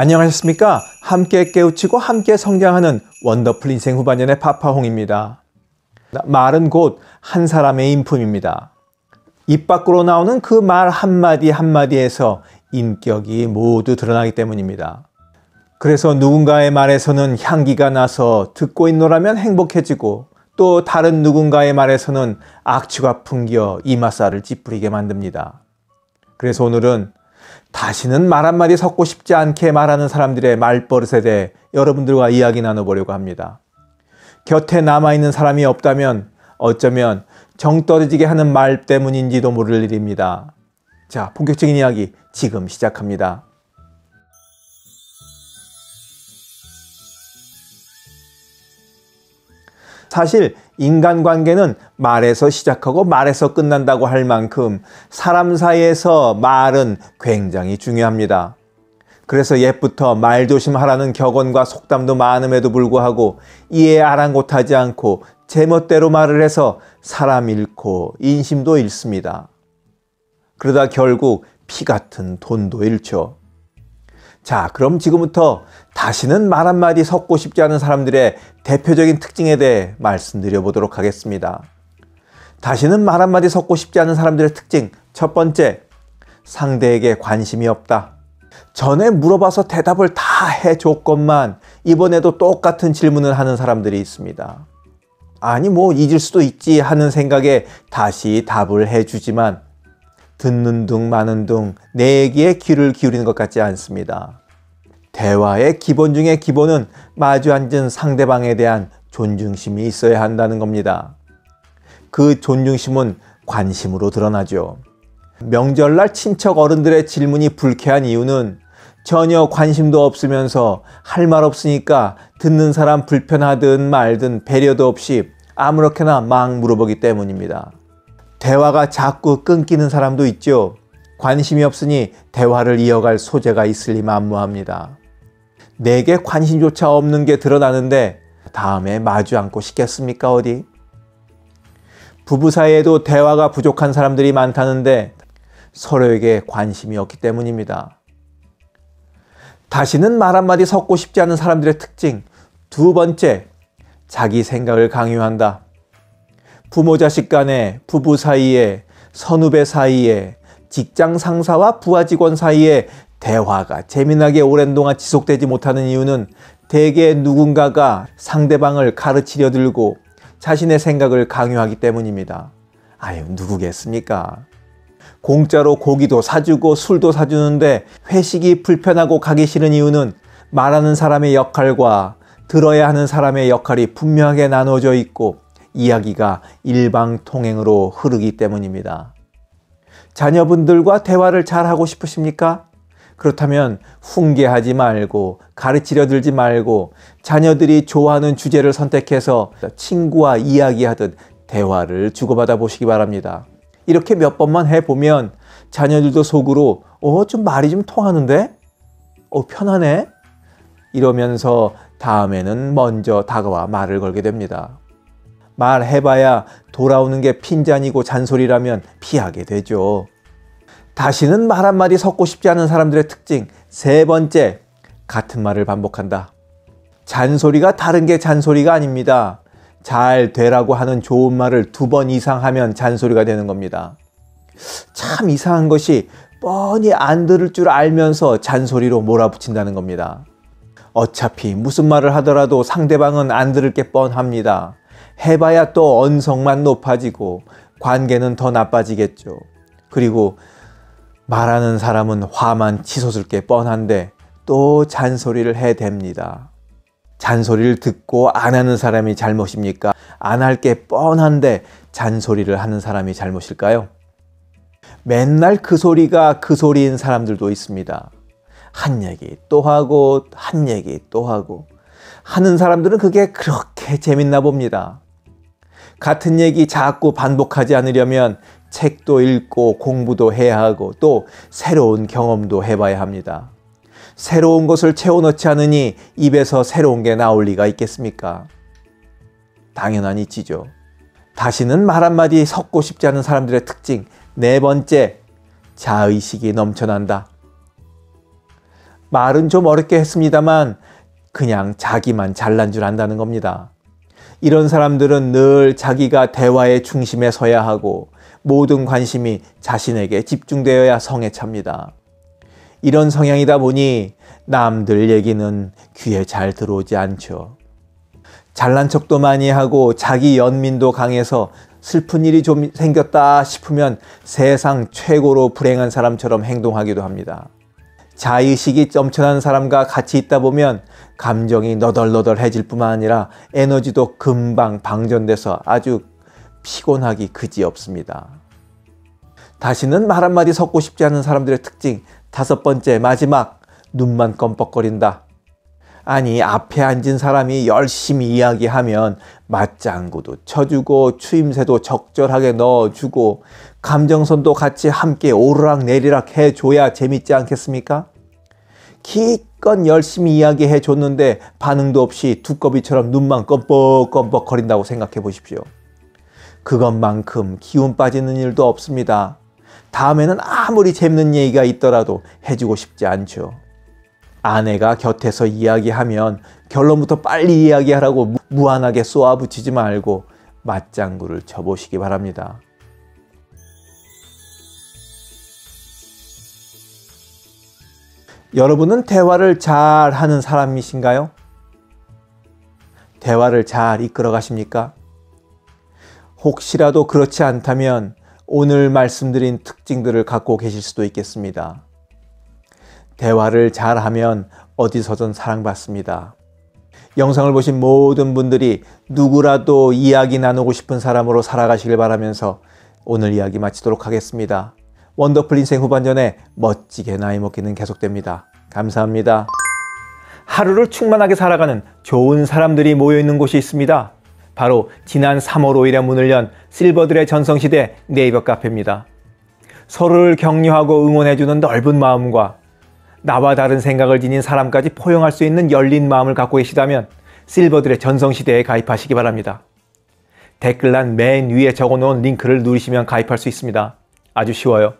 안녕하셨습니까? 함께 깨우치고 함께 성장하는 원더풀 인생 후반년의 파파홍입니다. 말은 곧 한 사람의 인품입니다. 입 밖으로 나오는 그 말 한마디 한마디에서 인격이 모두 드러나기 때문입니다. 그래서 누군가의 말에서는 향기가 나서 듣고 있노라면 행복해지고 또 다른 누군가의 말에서는 악취가 풍겨 이마살을 찌푸리게 만듭니다. 그래서 오늘은 다시는 말 한마디 섞고 싶지 않게 말하는 사람들의 말버릇에 대해 여러분들과 이야기 나눠보려고 합니다. 곁에 남아있는 사람이 없다면 어쩌면 정 떨어지게 하는 말 때문인지도 모를 일입니다. 자, 본격적인 이야기 지금 시작합니다. 사실 인간관계는 말에서 시작하고 말에서 끝난다고 할 만큼 사람 사이에서 말은 굉장히 중요합니다. 그래서 옛부터 말 조심하라는 격언과 속담도 많음에도 불구하고 이에 아랑곳하지 않고 제멋대로 말을 해서 사람 잃고 인심도 잃습니다. 그러다 결국 피 같은 돈도 잃죠. 자, 그럼 지금부터 다시는 말 한마디 섞고 싶지 않은 사람들의 대표적인 특징에 대해 말씀드려 보도록 하겠습니다. 다시는 말 한마디 섞고 싶지 않은 사람들의 특징. 첫 번째, 상대에게 관심이 없다. 전에 물어봐서 대답을 다 해줬건만 이번에도 똑같은 질문을 하는 사람들이 있습니다. 아니, 뭐 잊을 수도 있지 하는 생각에 다시 답을 해주지만 듣는 둥 마는 둥 내 얘기에 귀를 기울이는 것 같지 않습니다. 대화의 기본 중의 기본은 마주 앉은 상대방에 대한 존중심이 있어야 한다는 겁니다. 그 존중심은 관심으로 드러나죠. 명절날 친척 어른들의 질문이 불쾌한 이유는 전혀 관심도 없으면서 할 말 없으니까 듣는 사람 불편하든 말든 배려도 없이 아무렇게나 막 물어보기 때문입니다. 대화가 자꾸 끊기는 사람도 있죠. 관심이 없으니 대화를 이어갈 소재가 있을리 만무합니다. 내게 관심조차 없는 게 드러나는데 다음에 마주 앉고 싶겠습니까 어디? 부부 사이에도 대화가 부족한 사람들이 많다는데 서로에게 관심이 없기 때문입니다. 다시는 말 한마디 섞고 싶지 않은 사람들의 특징. 두 번째, 자기 생각을 강요한다. 부모 자식 간에 부부 사이에 선후배 사이에 직장 상사와 부하 직원 사이에 대화가 재미나게 오랜 동안 지속되지 못하는 이유는 대개 누군가가 상대방을 가르치려 들고 자신의 생각을 강요하기 때문입니다. 아유, 누구겠습니까? 공짜로 고기도 사주고 술도 사주는데 회식이 불편하고 가기 싫은 이유는 말하는 사람의 역할과 들어야 하는 사람의 역할이 분명하게 나눠져 있고 이야기가 일방통행으로 흐르기 때문입니다. 자녀분들과 대화를 잘 하고 싶으십니까? 그렇다면 훈계하지 말고 가르치려 들지 말고 자녀들이 좋아하는 주제를 선택해서 친구와 이야기하듯 대화를 주고받아 보시기 바랍니다. 이렇게 몇 번만 해보면 자녀들도 속으로 어, 좀 말이 좀 통하는데? 어, 편하네? 이러면서 다음에는 먼저 다가와 말을 걸게 됩니다. 말해봐야 돌아오는 게 핀잔이고 잔소리라면 피하게 되죠. 다시는 말 한마디 섞고 싶지 않은 사람들의 특징. 세 번째, 같은 말을 반복한다. 잔소리가 다른 게 잔소리가 아닙니다. 잘 되라고 하는 좋은 말을 두 번 이상 하면 잔소리가 되는 겁니다. 참 이상한 것이 뻔히 안 들을 줄 알면서 잔소리로 몰아붙인다는 겁니다. 어차피 무슨 말을 하더라도 상대방은 안 들을 게 뻔합니다. 해봐야 또 언성만 높아지고 관계는 더 나빠지겠죠. 그리고 말하는 사람은 화만 치솟을 게 뻔한데 또 잔소리를 해댑니다. 잔소리를 듣고 안 하는 사람이 잘못입니까? 안 할 게 뻔한데 잔소리를 하는 사람이 잘못일까요? 맨날 그 소리가 그 소리인 사람들도 있습니다. 한 얘기 또 하고 한 얘기 또 하고 하는 사람들은 그게 그렇게 재밌나 봅니다. 같은 얘기 자꾸 반복하지 않으려면 책도 읽고 공부도 해야 하고 또 새로운 경험도 해봐야 합니다. 새로운 것을 채워넣지 않으니 입에서 새로운 게 나올 리가 있겠습니까? 당연한 이치죠. 다시는 말 한마디 섞고 싶지 않은 사람들의 특징. 네 번째, 자의식이 넘쳐난다. 말은 좀 어렵게 했습니다만 그냥 자기만 잘난 줄 안다는 겁니다. 이런 사람들은 늘 자기가 대화의 중심에 서야 하고 모든 관심이 자신에게 집중되어야 성에 찹니다. 이런 성향이다 보니 남들 얘기는 귀에 잘 들어오지 않죠. 잘난 척도 많이 하고 자기 연민도 강해서 슬픈 일이 좀 생겼다 싶으면 세상 최고로 불행한 사람처럼 행동하기도 합니다. 자의식이 점천한 사람과 같이 있다 보면 감정이 너덜너덜해질 뿐만 아니라 에너지도 금방 방전돼서 아주 피곤하기 그지 없습니다. 다시는 말 한마디 섞고 싶지 않은 사람들의 특징 다섯 번째 마지막 눈만 껌뻑거린다. 아니 앞에 앉은 사람이 열심히 이야기하면 맞장구도 쳐주고 추임새도 적절하게 넣어주고 감정선도 같이 함께 오르락 내리락 해줘야 재밌지 않겠습니까? 기껏 열심히 이야기해 줬는데 반응도 없이 두꺼비처럼 눈만 껌뻑껌뻑 거린다고 생각해 보십시오. 그것만큼 기운 빠지는 일도 없습니다. 다음에는 아무리 재밌는 얘기가 있더라도 해주고 싶지 않죠. 아내가 곁에서 이야기하면 결론부터 빨리 이야기하라고 무한하게 쏘아붙이지 말고 맞장구를 쳐보시기 바랍니다. 여러분은 대화를 잘 하는 사람이신가요? 대화를 잘 이끌어 가십니까? 혹시라도 그렇지 않다면 오늘 말씀드린 특징들을 갖고 계실 수도 있겠습니다. 대화를 잘 하면 어디서든 사랑받습니다. 영상을 보신 모든 분들이 누구라도 이야기 나누고 싶은 사람으로 살아가시길 바라면서 오늘 이야기 마치도록 하겠습니다. 원더풀 인생 후반전에 멋지게 나이 먹기는 계속됩니다. 감사합니다. 하루를 충만하게 살아가는 좋은 사람들이 모여있는 곳이 있습니다. 바로 지난 3월 5일에 문을 연 실버들의 전성시대 네이버 카페입니다. 서로를 격려하고 응원해주는 넓은 마음과 나와 다른 생각을 지닌 사람까지 포용할 수 있는 열린 마음을 갖고 계시다면 실버들의 전성시대에 가입하시기 바랍니다. 댓글란 맨 위에 적어놓은 링크를 누르시면 가입할 수 있습니다. 아주 쉬워요.